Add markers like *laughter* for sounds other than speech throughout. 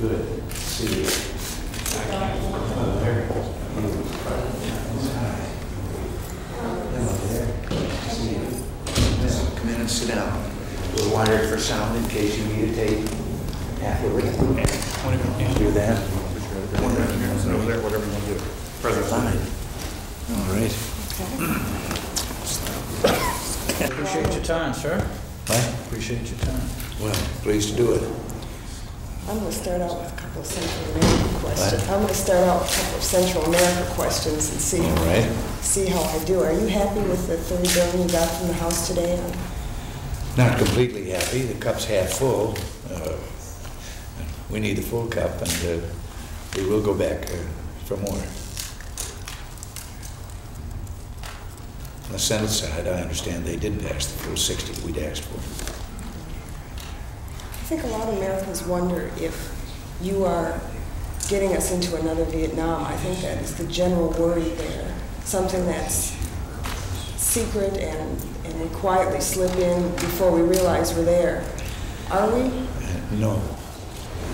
Good. See you. Oh, there. Hello there. See you. Listen, come in and sit down. We're wired for sound in case you need a tape. Halfway. Do that. Over there, whatever you want to do. Further line. All right. Appreciate your time, sir. What? Appreciate your time. Well, pleased to do it. I'm going to start out with a couple of Central America questions. I'm going to start out with a couple of Central America questions and see, right. see how I do. Are you happy with the 30 billion you got from the House today? Not completely happy. The cup's half full. Uh, We need the full cup, and uh, we will go back uh, for more. On the Senate side, I understand they didn't pass the full 60 that we'd asked for. I think a lot of Americans wonder if you are getting us into another Vietnam. I think that is the general worry there. Something that's secret and, and we quietly slip in before we realize we're there. Are we? No.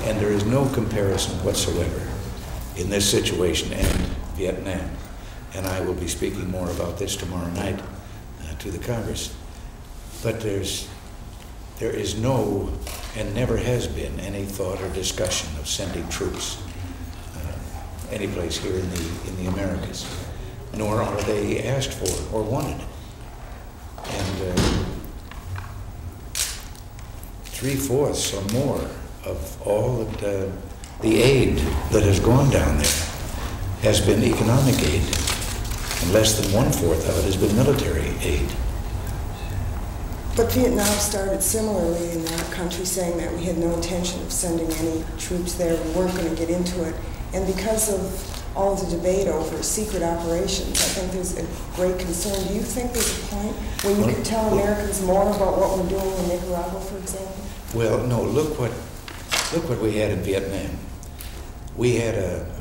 And there is no comparison whatsoever in this situation and Vietnam. And I will be speaking more about this tomorrow night uh, to the Congress. But there's, there is no, and never has been, any thought or discussion of sending troops uh, anyplace here in the, in the Americas, nor are they asked for or wanted. And uh, three-fourths or more of all that, uh, the aid that has gone down there has been economic aid, and less than one-fourth of it has been military aid. But Vietnam started similarly in our country saying that we had no intention of sending any troops there. We weren't going to get into it. And because of all the debate over secret operations, I think there's a great concern. Do you think there's a point when you could tell Americans more about what we're doing in Nicaragua, for example? Well, no, look what, look what we had in Vietnam. We had a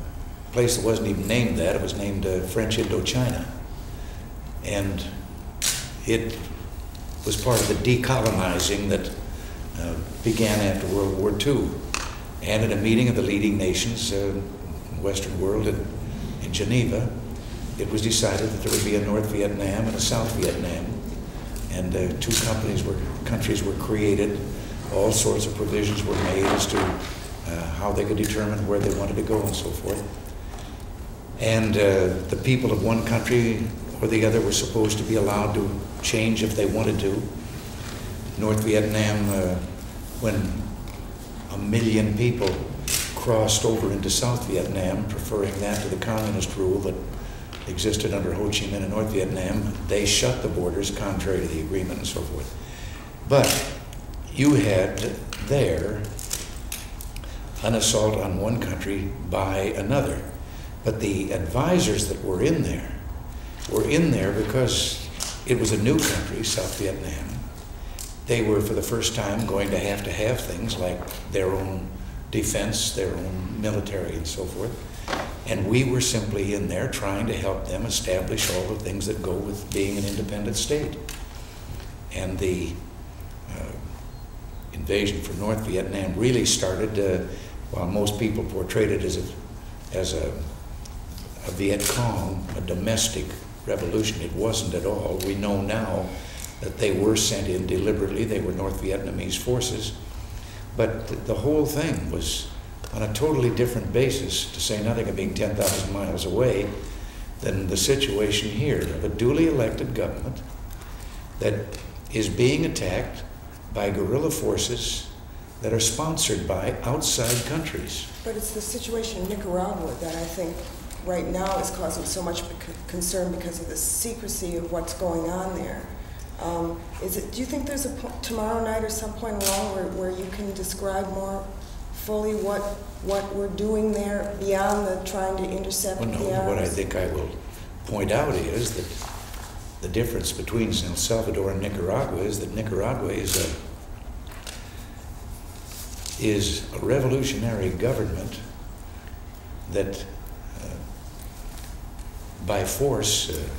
place that wasn't even named that, it was named uh, French Indochina. And it was part of the decolonizing that uh, began after World War II. And at a meeting of the leading nations, uh, Western world in, in Geneva, it was decided that there would be a North Vietnam and a South Vietnam. And uh, two companies were, countries were created. All sorts of provisions were made as to uh, how they could determine where they wanted to go and so forth. And uh, the people of one country or the other were supposed to be allowed to change if they wanted to. North Vietnam, uh, when a million people crossed over into South Vietnam, preferring that to the communist rule that existed under Ho Chi Minh in North Vietnam, they shut the borders contrary to the agreement and so forth. But you had there an assault on one country by another. But the advisors that were in there were in there because it was a new country, South Vietnam. They were, for the first time, going to have to have things like their own defense, their own military, and so forth. And we were simply in there trying to help them establish all the things that go with being an independent state. And the uh, invasion from North Vietnam really started, uh, while most people portrayed it as a, as a, a Viet Cong, a domestic revolution. It wasn't at all. We know now that they were sent in deliberately. They were North Vietnamese forces. But th the whole thing was on a totally different basis, to say nothing of being 10,000 miles away, than the situation here of a duly elected government that is being attacked by guerrilla forces that are sponsored by outside countries. But it's the situation in Nicaragua that I think right now is causing so much concern because of the secrecy of what's going on there. Um, is it? Do you think there's a tomorrow night or some point along where, where you can describe more fully what what we're doing there beyond the trying to intercept Well, no, the what I think I will point out is that the difference between El Salvador and Nicaragua is that Nicaragua is a is a revolutionary government that by force uh,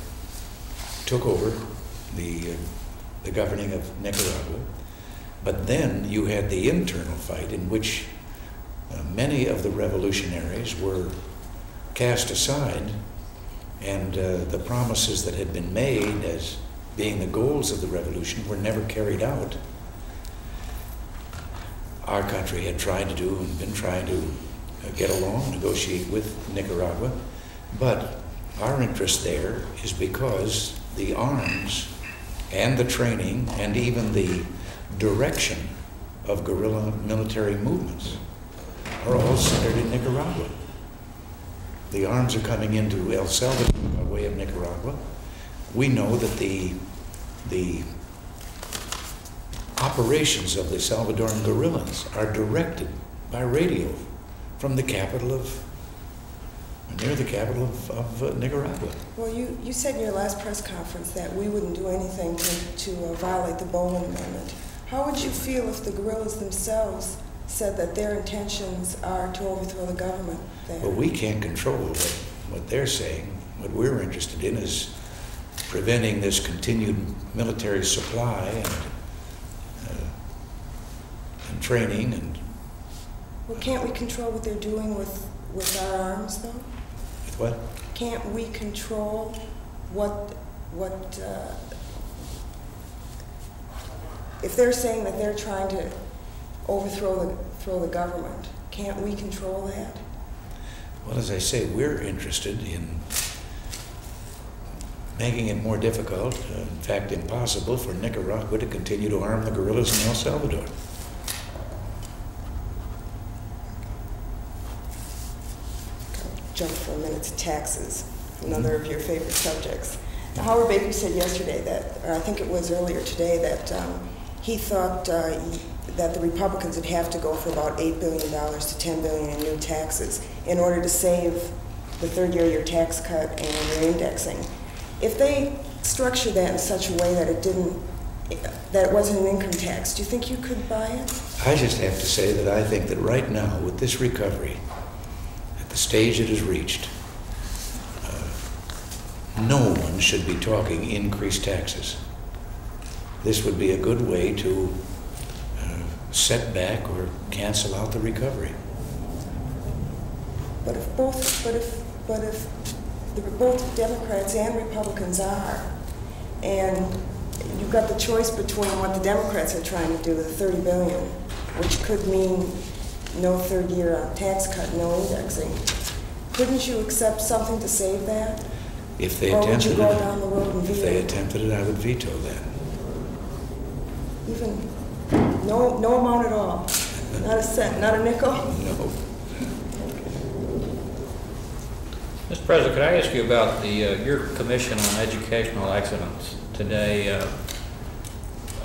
took over the, uh, the governing of Nicaragua. But then you had the internal fight in which uh, many of the revolutionaries were cast aside, and uh, the promises that had been made as being the goals of the revolution were never carried out. Our country had tried to do and been trying to uh, get along, negotiate with Nicaragua, but our interest there is because the arms and the training and even the direction of guerrilla military movements are all centered in Nicaragua. The arms are coming into El Salvador by way of Nicaragua. We know that the, the operations of the Salvadoran guerrillas are directed by radio from the capital of, near the capital of, of uh, Nicaragua. Well, you, you said in your last press conference that we wouldn't do anything to, to uh, violate the Boland Amendment. How would you feel if the guerrillas themselves said that their intentions are to overthrow the government there? But we can't control what, what they're saying. What we're interested in is preventing this continued military supply and, uh, and training and Well, can't we control what they're doing with, with our arms, though? What? Can't we control what, what, uh, if they're saying that they're trying to overthrow the, throw the government, can't we control that? Well, as I say, we're interested in making it more difficult, uh, in fact impossible, for Nicaragua to continue to arm the guerrillas in El Salvador. Jump for a minute to taxes, another of your favorite subjects. Now, Howard Baker said yesterday that, or I think it was earlier today, that um, he thought uh, that the Republicans would have to go for about $8 billion to 10 billion in new taxes in order to save the third year of your tax cut and your indexing. If they structured that in such a way that it didn't, that it wasn't an income tax, do you think you could buy it? I just have to say that I think that right now, with this recovery, the stage it has reached, uh, no one should be talking increased taxes. This would be a good way to uh, set back or cancel out the recovery. But if both, but if, but if the, both Democrats and Republicans are, and you've got the choice between what the Democrats are trying to do, the 30 billion, which could mean no third year uh, tax cut, no indexing. Couldn't you accept something to save that? If they Or would you attempted go it, down the road and if they veto? attempted it, I would veto that. Even, no, no amount at all? Not a cent, not a nickel? *laughs* No. Mr. President, could I ask you about the, uh, your Commission on Educational Excellence today uh,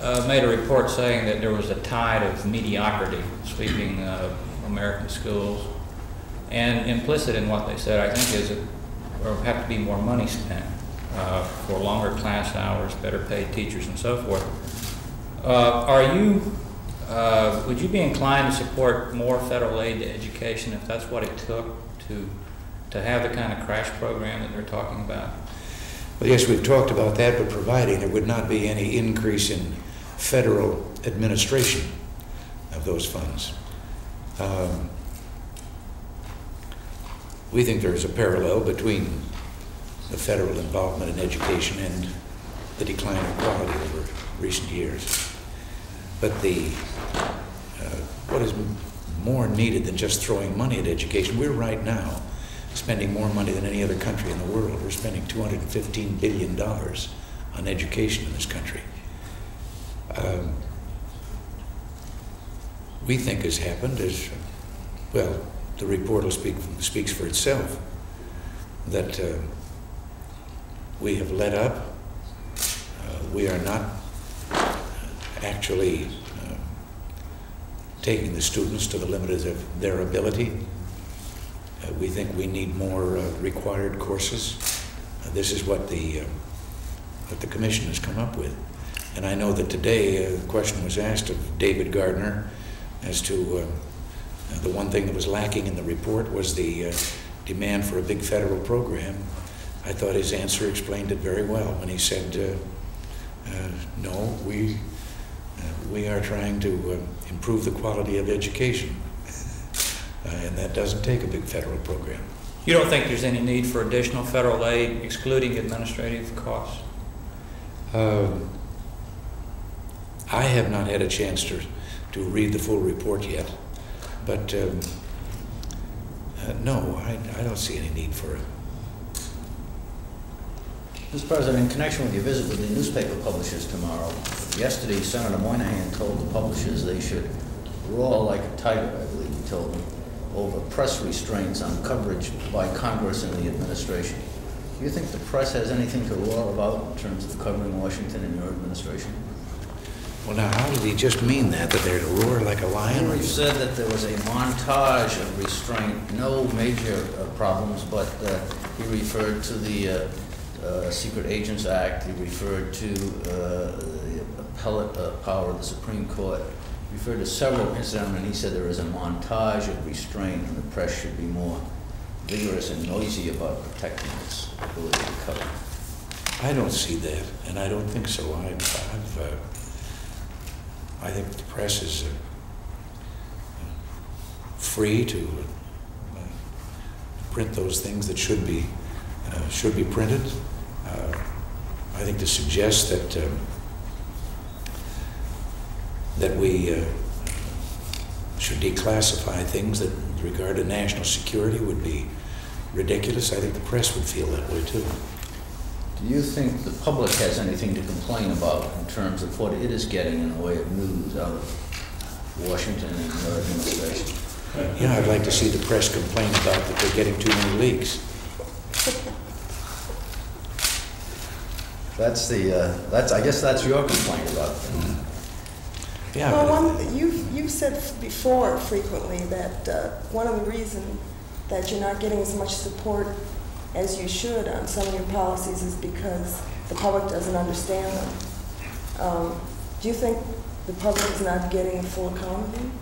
uh, made a report saying that there was a tide of mediocrity sweeping uh, American schools. And implicit in what they said, I think, is that there have to be more money spent uh, for longer class hours, better paid teachers, and so forth. Uh, Are you, uh, would you be inclined to support more federal aid to education if that's what it took to, to have the kind of crash program that they're talking about? Well, yes, we've talked about that, but providing there would not be any increase in federal administration of those funds. Um, we think there is a parallel between the federal involvement in education and the decline of quality over recent years. But the, uh, what is more needed than just throwing money at education, we're right now spending more money than any other country in the world. We're spending $215 billion on education in this country. Um, we think has happened is, well, the report will speak, speaks for itself, that uh, we have let up. Uh, we are not actually uh, taking the students to the limit of their ability. Uh, we think we need more uh, required courses. Uh, this is what the, uh, what the commission has come up with. And I know that today uh, the question was asked of David Gardner as to uh, the one thing that was lacking in the report was the uh, demand for a big federal program. I thought his answer explained it very well when he said, uh, uh, no, we, uh, we are trying to uh, improve the quality of education. *laughs* Uh, And that doesn't take a big federal program. You don't think there's any need for additional federal aid excluding administrative costs? Um, I have not had a chance to, to read the full report yet, but um, uh, no, I, I don't see any need for it. Mr. President, in connection with your visit with the newspaper publishers tomorrow, yesterday Senator Moynihan told the publishers they should roar like a tiger, I believe he told them, over press restraints on coverage by Congress and the administration. Do you think the press has anything to roar about in terms of covering Washington and your administration? Well, now, how did he just mean that, that they're to roar like a lion? Henry said that there was a montage of restraint, no major uh, problems, but uh, he referred to the uh, uh, Secret Agents Act, he referred to uh, the appellate uh, power of the Supreme Court, He referred to several incidents, and he said there is a montage of restraint, and the press should be more vigorous and noisy about protecting its ability to cover. I don't see that, and I don't think so. I've, I've, uh, I think the press is uh, free to uh, print those things that should be uh, should be printed. Uh, I think to suggest that um, that we uh, should declassify things that regard to national security would be ridiculous. I think the press would feel that way too. Do you think the public has anything to complain about in terms of what it is getting in the way of news out of Washington and your administration? Yeah, I'd like to see the press complain about that they're getting too many leaks. That's the, uh, that's, I guess that's your complaint about it. Yeah, Well, one, you've, you've said before frequently that uh, one of the reasons that you're not getting as much support as you should on some of your policies is because the public doesn't understand them. Um, Do you think the public is not getting a full account of them?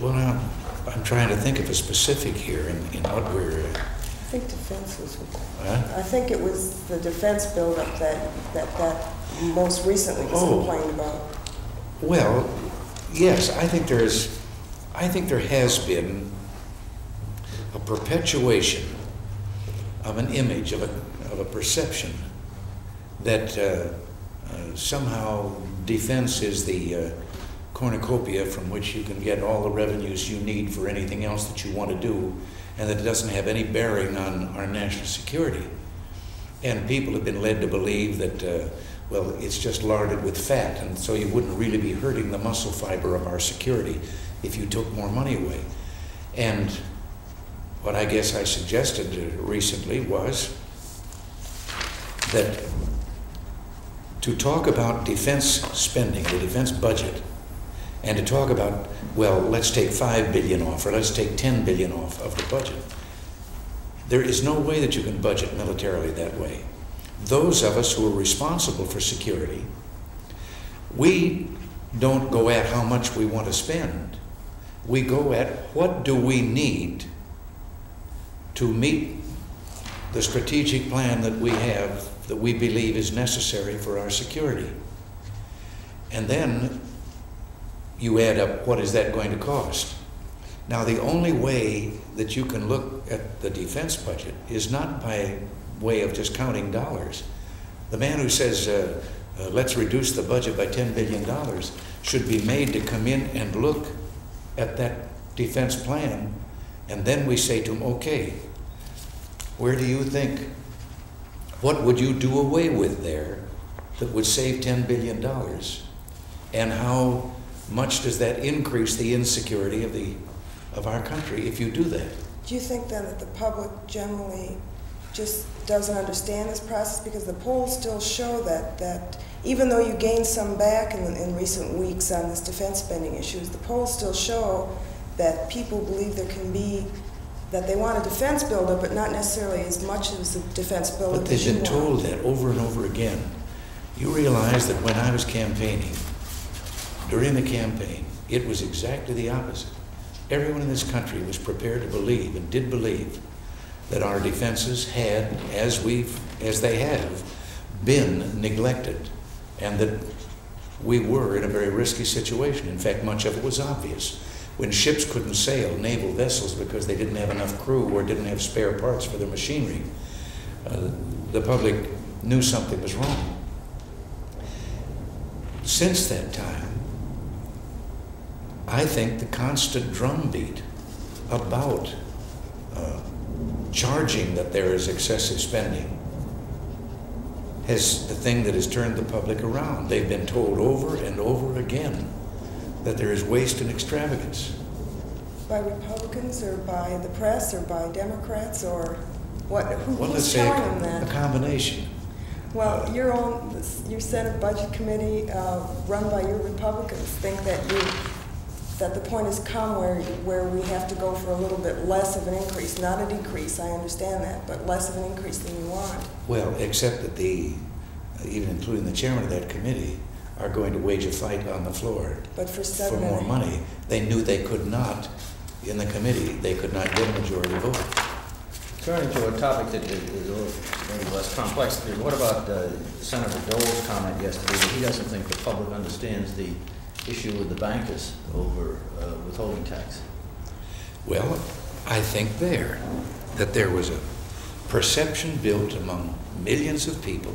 well, now, I'm trying to think of a specific here in, in what we're, uh, I think defense was, huh? I think it was the defense buildup that, that, that most recently was Oh. complained about. Well, yes, I think there's, I think there has been a perpetuation of an image, of a, of a perception that uh, uh, somehow defense is the uh, cornucopia from which you can get all the revenues you need for anything else that you want to do, and that it doesn't have any bearing on our national security. And people have been led to believe that, uh, well, it's just larded with fat, and so you wouldn't really be hurting the muscle fiber of our security if you took more money away. And what I guess I suggested recently was that to talk about defense spending, the defense budget, and to talk about, well, let's take 5 billion off or let's take 10 billion off of the budget. There is no way that you can budget militarily that way. Those of us who are responsible for security, we don't go at how much we want to spend. We go at what do we need to meet the strategic plan that we have that we believe is necessary for our security. And then you add up what is that going to cost. Now, the only way that you can look at the defense budget is not by way of just counting dollars. The man who says, uh, uh, let's reduce the budget by $10 billion should be made to come in and look at that defense plan, and then we say to him, okay, where do you think, what would you do away with there that would save $10 billion? And how much does that increase the insecurity of the of our country if you do that? Do you think then that the public generally just doesn't understand this process? Because the polls still show that, that even though you gained some back in, in recent weeks on this defense spending issues, the polls still show that people believe there can be, that they want a defense buildup, but not necessarily as much as a defense buildup But they've been want. told that over and over again. You realize that when I was campaigning, during the campaign, it was exactly the opposite. Everyone in this country was prepared to believe and did believe that our defenses had, as we've, as they have, been neglected, and that we were in a very risky situation. In fact, much of it was obvious. When ships couldn't sail, naval vessels, because they didn't have enough crew or didn't have spare parts for their machinery, uh, the public knew something was wrong. Since that time, I think the constant drumbeat about uh, charging that there is excessive spending has the thing that has turned the public around. They've been told over and over again that there is waste and extravagance. By Republicans or by the press or by Democrats or what, who- Well, let's who's say telling them a, a combination. Well, your own, your Senate Budget Committee, uh, run by your Republicans, think that you, that the point has come where, where we have to go for a little bit less of an increase, not a decrease, I understand that, but less of an increase than you want. Well, except that the, even including the chairman of that committee, are going to wage a fight on the floor But for for seven and more money. They knew they could not, in the committee, they could not get a majority vote. Turning to a topic that is is a little maybe less complex, what about uh, Senator Dole's comment yesterday that he doesn't think the public understands the issue with the bankers over uh, withholding tax? Well, I think there, that there was a perception built among millions of people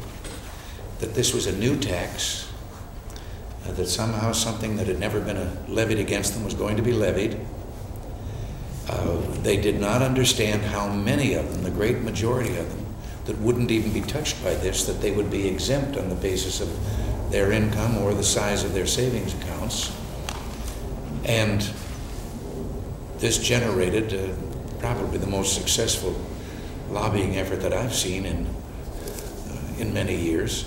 that this was a new tax, that somehow something that had never been levied against them was going to be levied. Uh, They did not understand how many of them, the great majority of them, that wouldn't even be touched by this, that they would be exempt on the basis of their income or the size of their savings accounts. And this generated uh, probably the most successful lobbying effort that I've seen in, uh, in many years.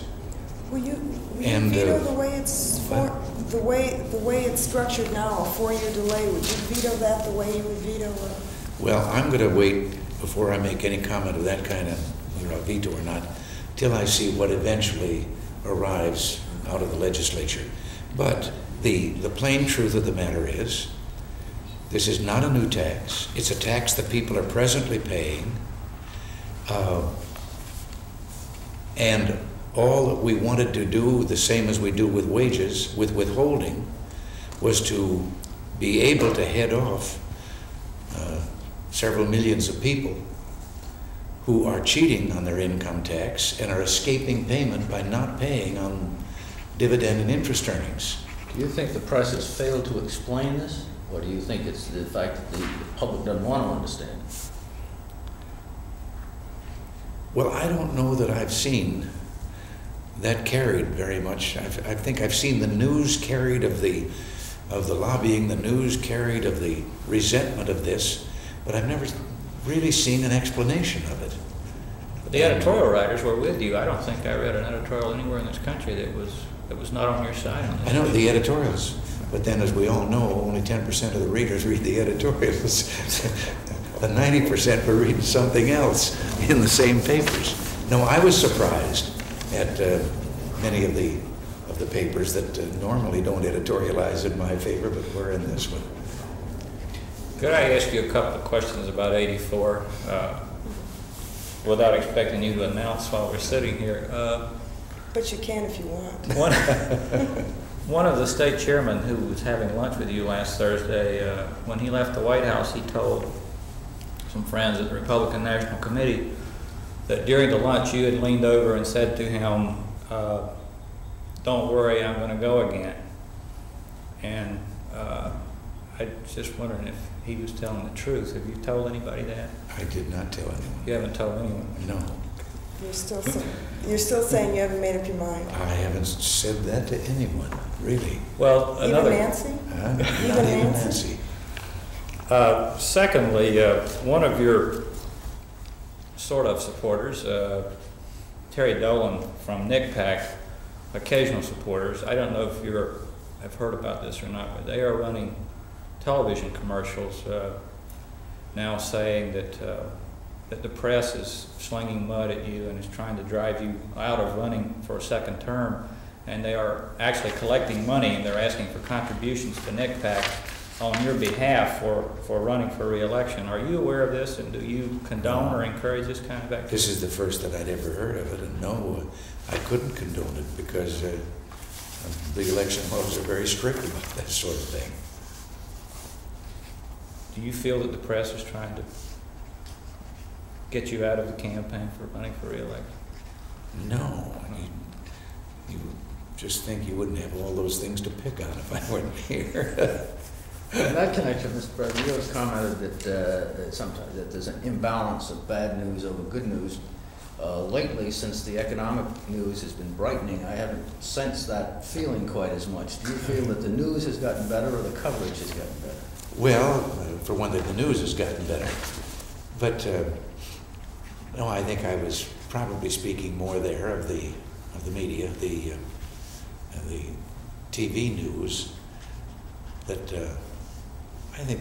Will you And, veto the way it's, for- the way, the way it's structured now, a four-year delay, would you veto that the way you would veto a Well, I'm going to wait before I make any comment of that kind of, you know, veto or not, till I see what eventually arrives out of the legislature. But the, the plain truth of the matter is, this is not a new tax. It's a tax that people are presently paying. Uh, And all that we wanted to do, the same as we do with wages, with withholding, was to be able to head off uh, several millions of people who are cheating on their income tax and are escaping payment by not paying on dividend and interest earnings. Do you think the press has failed to explain this? Or do you think it's the fact that the public doesn't want to understand it? Well, I don't know that I've seen that carried very much. I've, I think I've seen the news carried of the, of the lobbying, the news carried of the resentment of this, but I've never really seen an explanation of it. The editorial writers were with you. I don't think I read an editorial anywhere in this country that was, that was not on your side on this. I know the editorials, but then as we all know, only ten percent of the readers *laughs* read the editorials. *laughs* The ninety percent were reading something else in the same papers. No, I was surprised at uh, many of the, of the papers that uh, normally don't editorialize in my favor, but were in this one. Could I ask you a couple of questions about 84, uh, without expecting you to announce while we're sitting here? Uh, But you can if you want. One, *laughs* one of the state chairmen who was having lunch with you last Thursday, uh, when he left the White House, he told some friends at the Republican National Committee that during the lunch you had leaned over and said to him, uh, "Don't worry, I'm going to go again." And uh, I was just wondering if he was telling the truth. Have you told anybody that? I did not tell anyone. You haven't told anyone. No, You're still, sa- you're still saying you haven't made up your mind. I haven't said that to anyone, really. Well, Even another. Nancy? Huh? Not Even even Nancy? Nancy. Uh, Secondly, uh, one of your sort of supporters, uh, Terry Dolan from NCPAC, occasional supporters, I don't know if you're, have heard about this or not, but they are running television commercials uh, now saying that, uh, that the press is slinging mud at you and is trying to drive you out of running for a second term. And they are actually collecting money and they're asking for contributions to NCPAC on your behalf for, for running for reelection. Are you aware of this and do you condone or encourage this kind of activity? This is the first that I'd ever heard of it, and no, I couldn't condone it because uh, The election laws are very strict about that sort of thing. Do you feel that the press is trying to get you out of the campaign for running for reelection? No, you, you just think you wouldn't have all those things to pick on if I weren't here. *laughs* In that connection, Mr. President, you have commented that uh, sometimes that there's an imbalance of bad news over good news. Uh, Lately, since the economic news has been brightening, I haven't sensed that feeling quite as much. Do you feel that the news has gotten better or the coverage has gotten better? Well, uh, for one thing, the news has gotten better. But, uh, no, I think I was probably speaking more there of the, of the media, the, uh, the TV news, that uh, I think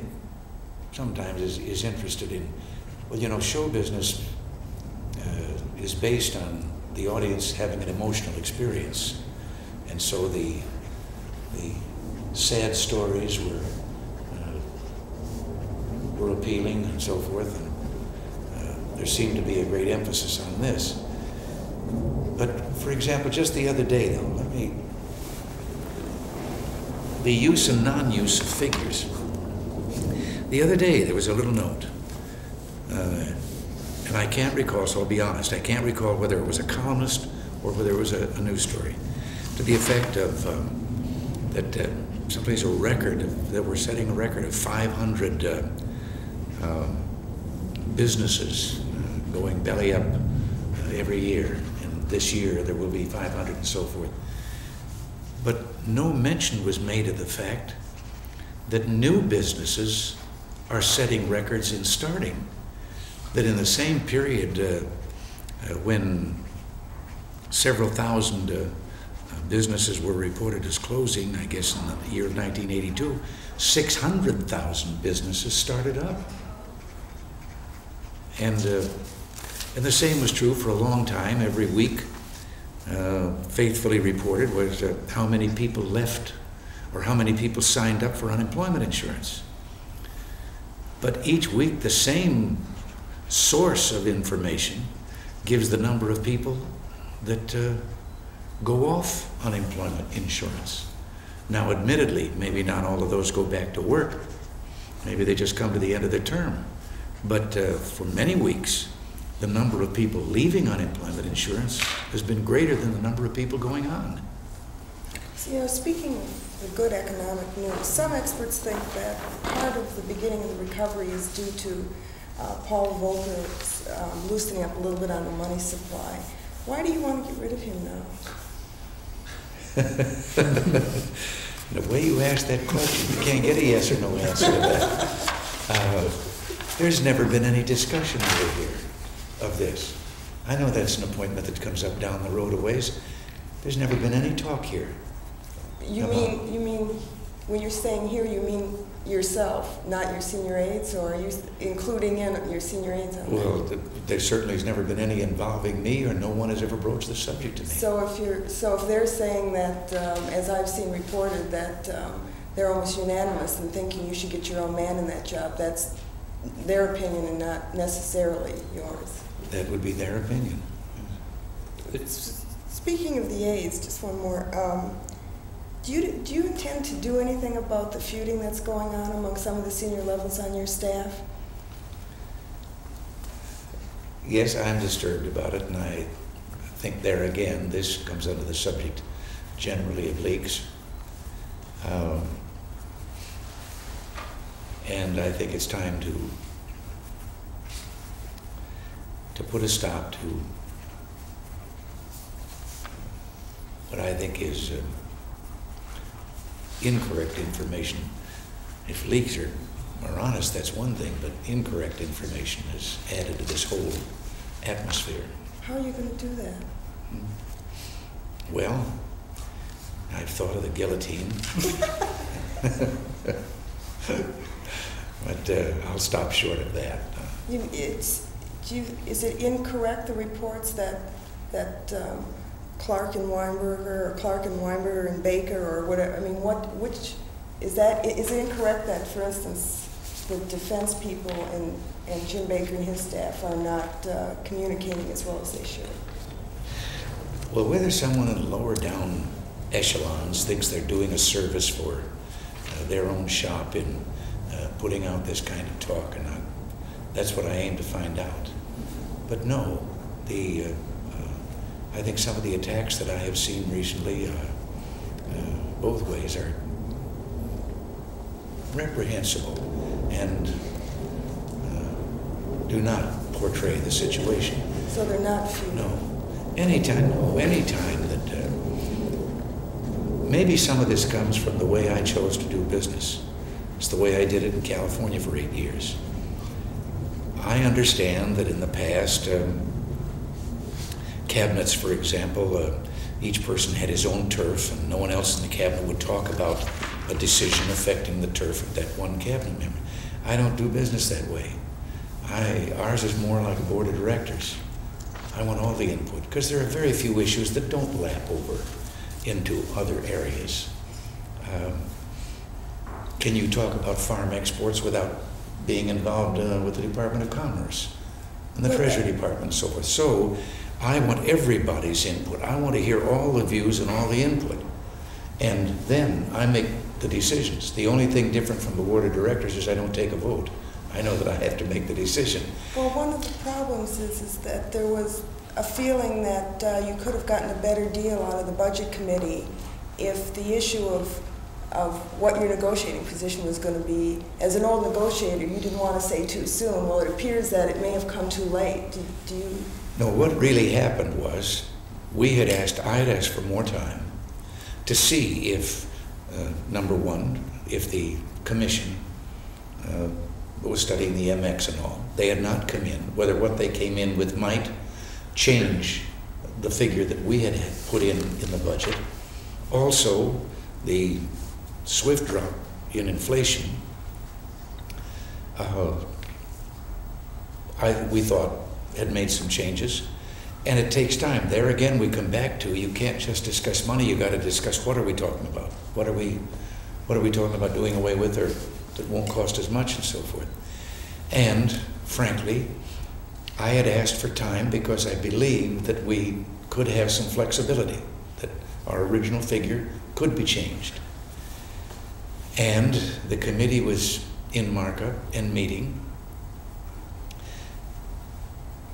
sometimes is, is interested in, well, you know, show business uh, is based on the audience having an emotional experience. And so the, the sad stories were, uh, were appealing and so forth. And uh, there seemed to be a great emphasis on this. But for example, just the other day, though, let me. The use and non use of figures. The other day, there was a little note. Uh, and I can't recall, so I'll be honest, I can't recall whether it was a columnist or whether it was a, a news story, to the effect of um, that uh, someplace a record, of, that we're setting a record of 500 uh, um, businesses uh, going belly up uh, every year. And this year there will be 500 and so forth. But no mention was made of the fact that new businesses are setting records in starting. That in the same period uh, uh, when several thousand uh, businesses were reported as closing, I guess in the year of 1982, 600,000 businesses started up. And, uh, and the same was true for a long time. Every week, uh, faithfully reported was uh, how many people left or how many people signed up for unemployment insurance. But each week, the same source of information gives the number of people that uh, go off unemployment insurance. Now, admittedly, maybe not all of those go back to work. Maybe they just come to the end of their term. But uh, for many weeks, the number of people leaving unemployment insurance has been greater than the number of people going on. So, you know, speaking the good economic news, some experts think that part of the beginning of the recovery is due to uh, Paul Volcker's um, loosening up a little bit on the money supply. Why do you want to get rid of him now? *laughs* the way you ask that question, you can't get a yes or no answer to that. *laughs* Uh, there's never been any discussion over here of this. I know that's an appointment that comes up down the road a ways. There's never been any talk here. You Come mean, you mean, when you're saying here, you mean yourself, not your senior aides, or are you including in your senior aides on that? Well, th- there certainly has never been any involving me, or no one has ever broached the subject to me. So if you're, so if they're saying that, um, as I've seen reported, that um, they're almost unanimous in thinking you should get your own man in that job, that's their opinion and not necessarily yours. That would be their opinion. It's, Speaking of the aides, just one more. Um, do you do you intend to do anything about the feuding that's going on among some of the senior levels on your staff? Yes, I'm disturbed about it, and I think there again, this comes under the subject generally of leaks. Um, and I think it's time to to put a stop to what I think is uh, incorrect information. If leaks are, are honest, that's one thing, but incorrect information is added to this whole atmosphere. How are you going to do that? Well, I've thought of the guillotine. but uh, I'll stop short of that. You, it's, do you, is it incorrect, the reports that, that um, Clark and Weinberger, or Clark and Weinberger and Baker, or whatever, I mean, what, which, is that, is it incorrect that, for instance, the defense people and, and Jim Baker and his staff are not uh, communicating as well as they should? well, whether someone in lower down echelons thinks they're doing a service for uh, their own shop in uh, putting out this kind of talk, and I, that's what I aim to find out. But no, the uh, I think some of the attacks that I have seen recently, uh, uh, both ways, are reprehensible and uh, do not portray the situation. So they're not few. No, anytime, no, anytime that uh, maybe some of this comes from the way I chose to do business. It's the way I did it in California for eight years. I understand that in the past, um, cabinets, for example, uh, each person had his own turf, and no one else in the cabinet would talk about a decision affecting the turf of that one cabinet member. I don't do business that way. I, ours is more like a board of directors. I want all the input because there are very few issues that don't lap over into other areas. Um, can you talk about farm exports without being involved uh, with the Department of Commerce and the Treasury Department and so forth? So I want everybody's input. I want to hear all the views and all the input. And then I make the decisions. The only thing different from the board of directors is I don't take a vote. I know that I have to make the decision. Well, one of the problems is, is that there was a feeling that uh, you could have gotten a better deal out of the budget committee if the issue of, of what your negotiating position was going to be. As an old negotiator, you didn't want to say too soon. Well, it appears that it may have come too late. Do, do you? No, what really happened was, we had asked, I had asked for more time to see if, uh, number one, if the commission uh, was studying the MX and all. They had not come in, whether what they came in with might change the figure that we had had put in in the budget. Also, the swift drop in inflation, uh, I, we thought had made some changes. And it takes time. There again, we come back to you can't just discuss money. You got to discuss what are we talking about? What are we, what are we talking about doing away with, or that won't cost as much, and so forth. And frankly, I had asked for time because I believed that we could have some flexibility, that our original figure could be changed. And the committee was in markup and meeting.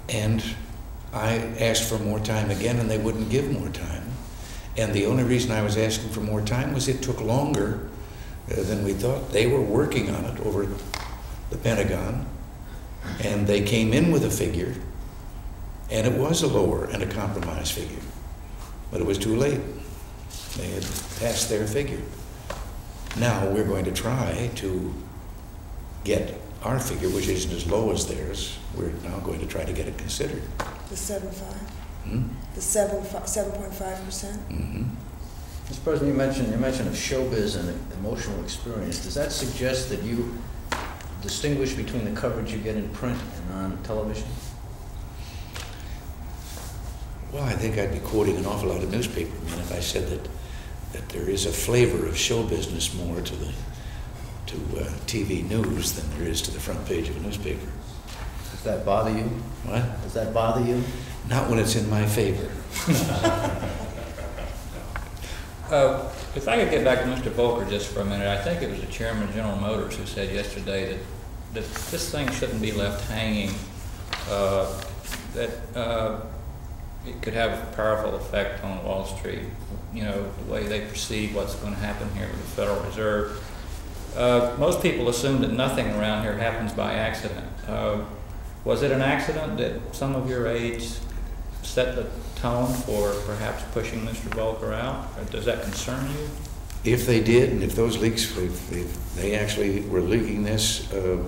And I asked for more time again, and they wouldn't give more time. And the only reason I was asking for more time was it took longer uh, than we thought. They were working on it over the Pentagon, and they came in with a figure, and it was a lower and a compromise figure. But it was too late. They had passed their figure. Now we're going to try to get our figure, which isn't as low as theirs, we're now going to try to get it considered. The seven five, Hmm? the seven seven point five percent. hmm Mr. President, you mentioned, you mentioned of showbiz and emotional experience. Does that suggest that you distinguish between the coverage you get in print and on television? Well, I think I'd be quoting an awful lot of newspaper men if I said that, that there is a flavor of show business more to the to uh, TV news than there is to the front page of a newspaper. Does that bother you? What? Does that bother you? Not when it's in my favor. *laughs* Uh, If I could get back to Mr. Volcker just for a minute, I think it was the chairman of General Motors who said yesterday that, that this thing shouldn't be left hanging, uh, that uh, it could have a powerful effect on Wall Street, you know, the way they perceive what's going to happen here with the Federal Reserve. Uh, Most people assume that nothing around here happens by accident. Uh, Was it an accident that some of your aides set the tone for perhaps pushing Mr. Volcker out? Or does that concern you? If they did, and if those leaks, if, if they actually were leaking this, uh,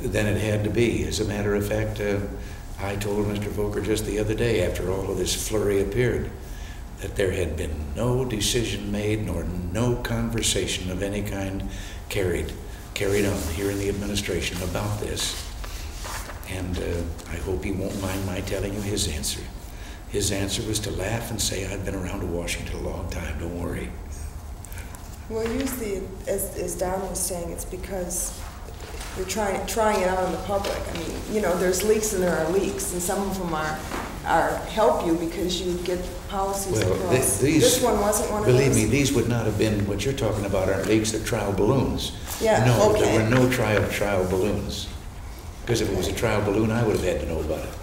then it had to be. As a matter of fact, uh, I told Mr. Volcker just the other day, after all of this flurry appeared, that there had been no decision made nor no conversation of any kind carried carried on here in the administration about this. And uh, I hope he won't mind my telling you his answer. His answer was to laugh and say, "I've been around to Washington a long time. Don't worry." Well, usually, as, as Don was saying, it's because they're trying, trying it out in the public. I mean, you know, there's leaks and there are leaks, and some of them are are, help you because you get policies Well, across. th- these. This one wasn't one of those? Believe me, these would not have been, what you're talking about aren't leaks, they're trial balloons. Yeah, No, okay. there were no trial, trial balloons. Because if it was a trial balloon, I would have had to know about it.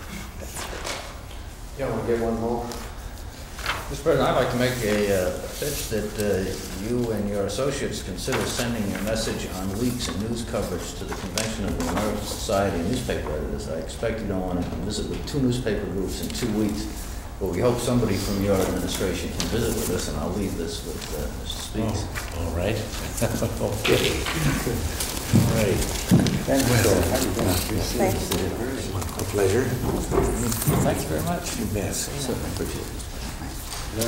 You want to get one more? Mr. President, I'd like to make a uh, pitch that uh, you and your associates consider sending a message on leaks and news coverage to the Convention of the American Society of Newspaper Editors. I expect you don't want to visit with two newspaper groups in two weeks, but we hope somebody from your administration can visit with us, and I'll leave this with uh, Mr. Speakes. Oh, All right. *laughs* Okay. All right. Thank you. A pleasure. Thank you very much. You bet. Certainly appreciate it. Are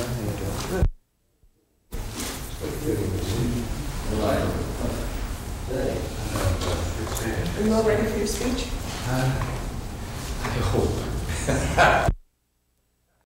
you all ready for your speech? Uh, I hope. *laughs*